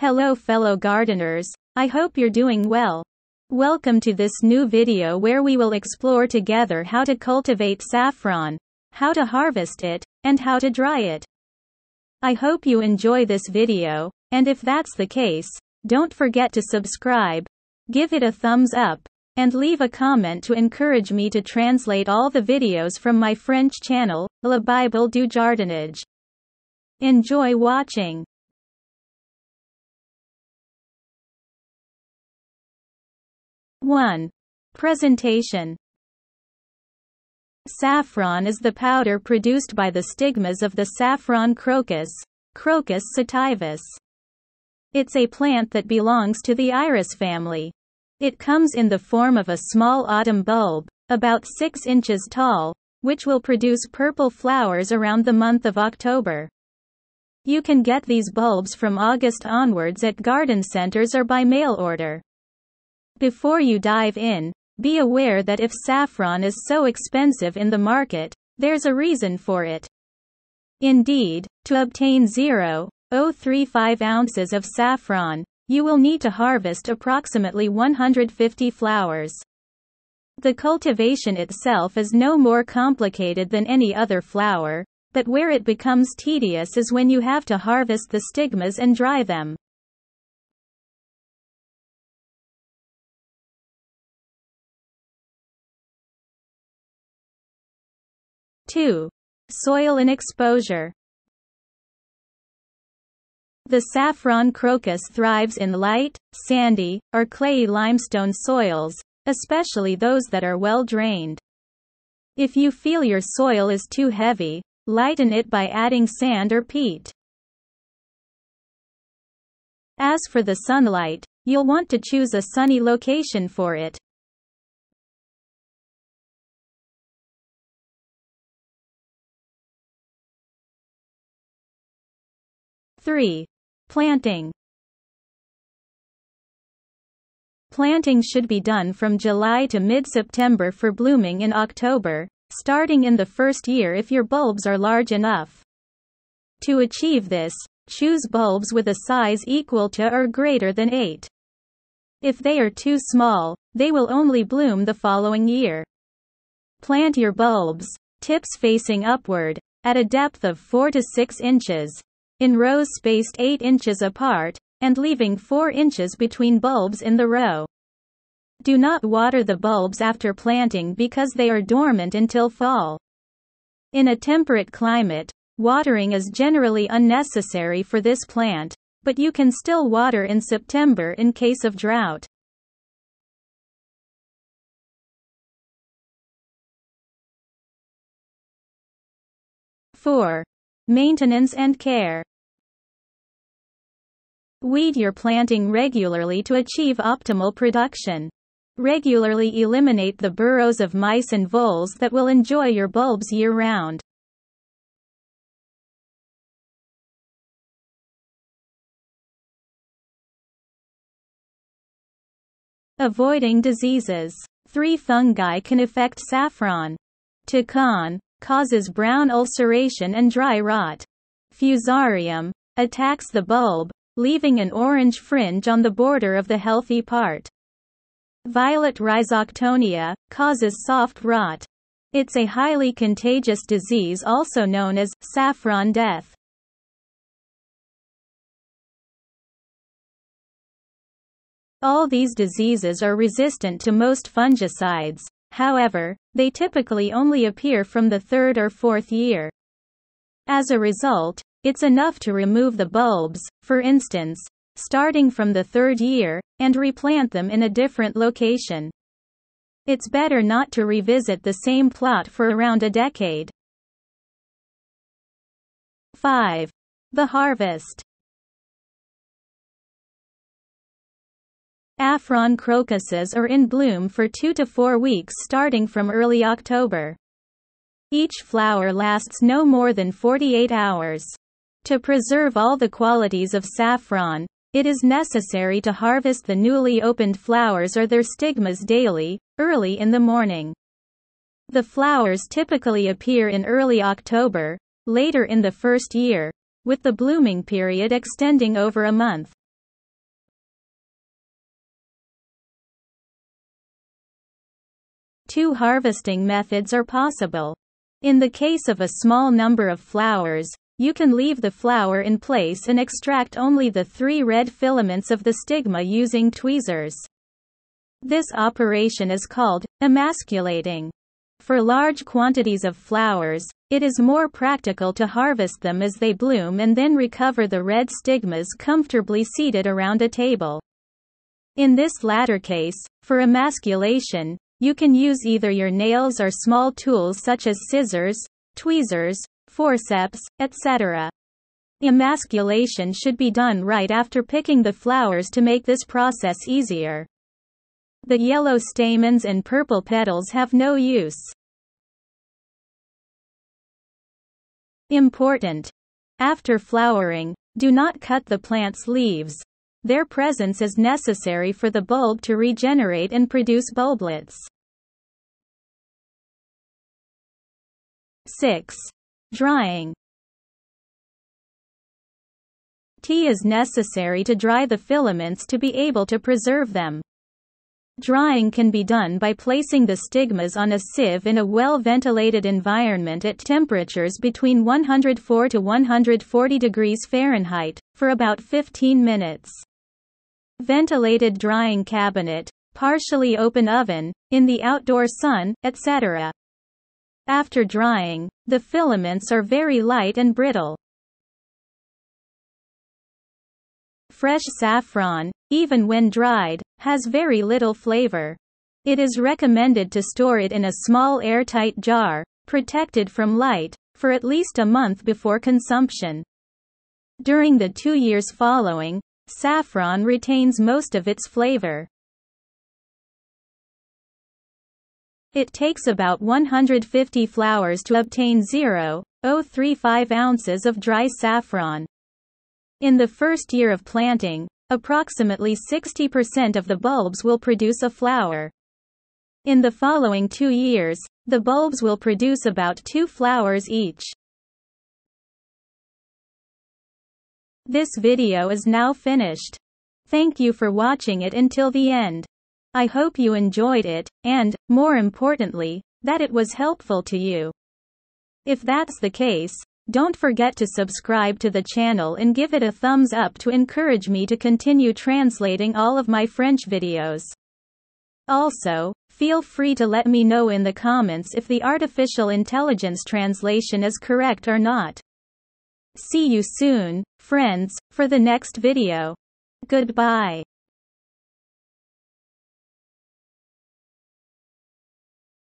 Hello fellow gardeners, I hope you're doing well. Welcome to this new video where we will explore together how to cultivate saffron, how to harvest it, and how to dry it. I hope you enjoy this video, and if that's the case, don't forget to subscribe, give it a thumbs up, and leave a comment to encourage me to translate all the videos from my French channel, La Bible du Jardinage. Enjoy watching. One. Presentation Saffron is the powder produced by the stigmas of the saffron crocus, Crocus sativus. It's a plant that belongs to the iris family. It comes in the form of a small autumn bulb, about 6 inches tall, which will produce purple flowers around the month of October. You can get these bulbs from August onwards at garden centers or by mail order. Before you dive in, be aware that if saffron is so expensive in the market, there's a reason for it. Indeed, to obtain 0.035 ounces of saffron, you will need to harvest approximately 150 flowers. The cultivation itself is no more complicated than any other flower, but where it becomes tedious is when you have to harvest the stigmas and dry them. Two. Soil and exposure. The saffron crocus thrives in light, sandy, or clayey limestone soils, especially those that are well drained. If you feel your soil is too heavy, lighten it by adding sand or peat. As for the sunlight, you'll want to choose a sunny location for it. Three. Planting Planting should be done from July to mid-September for blooming in October, starting in the first year if your bulbs are large enough. To achieve this, choose bulbs with a size equal to or greater than 8. If they are too small, they will only bloom the following year. Plant your bulbs, tips facing upward, at a depth of 4 to 6 inches, in rows spaced 8 inches apart, and leaving 4 inches between bulbs in the row. Do not water the bulbs after planting because they are dormant until fall. In a temperate climate, watering is generally unnecessary for this plant, but you can still water in September in case of drought. Four. Maintenance and care. Weed your planting regularly to achieve optimal production. Regularly eliminate the burrows of mice and voles that will enjoy your bulbs year round. Avoiding diseases. Three fungi can affect saffron. Tacon causes brown ulceration and dry rot. Fusarium attacks the bulb, leaving an orange fringe on the border of the healthy part. Violet rhizoctonia causes soft rot. It's a highly contagious disease also known as saffron death. All these diseases are resistant to most fungicides, however, they typically only appear from the third or fourth year. As a result, it's enough to remove the bulbs, for instance, starting from the third year, and replant them in a different location. It's better not to revisit the same plot for around a decade. 5. The harvest. Saffron crocuses are in bloom for 2 to 4 weeks starting from early October. Each flower lasts no more than 48 hours. To preserve all the qualities of saffron, it is necessary to harvest the newly opened flowers or their stigmas daily, early in the morning. The flowers typically appear in early October, later in the first year, with the blooming period extending over a month. Two harvesting methods are possible. In the case of a small number of flowers, you can leave the flower in place and extract only the three red filaments of the stigma using tweezers. This operation is called emasculating. For large quantities of flowers, it is more practical to harvest them as they bloom and then recover the red stigmas comfortably seated around a table. In this latter case, for emasculation, you can use either your nails or small tools such as scissors, tweezers, forceps, etc. Emasculation should be done right after picking the flowers to make this process easier. The yellow stamens and purple petals have no use. Important. After flowering, do not cut the plant's leaves. Their presence is necessary for the bulb to regenerate and produce bulblets. 6. Drying. Tea is necessary to dry the filaments to be able to preserve them. Drying can be done by placing the stigmas on a sieve in a well-ventilated environment at temperatures between 104 to 140 degrees Fahrenheit, for about 15 minutes. Ventilated drying cabinet, partially open oven, in the outdoor sun, etc. After drying, the filaments are very light and brittle. Fresh saffron, even when dried, has very little flavor. It is recommended to store it in a small airtight jar, protected from light, for at least a month before consumption. During the two years following, saffron retains most of its flavor. It takes about 150 flowers to obtain 0.035 ounces of dry saffron. In the first year of planting, approximately 60% of the bulbs will produce a flower. In the following two years, the bulbs will produce about two flowers each. This video is now finished. Thank you for watching it until the end. I hope you enjoyed it, and, more importantly, that it was helpful to you. If that's the case, don't forget to subscribe to the channel and give it a thumbs up to encourage me to continue translating all of my French videos. Also, feel free to let me know in the comments if the artificial intelligence translation is correct or not. See you soon, friends, for the next video. Goodbye.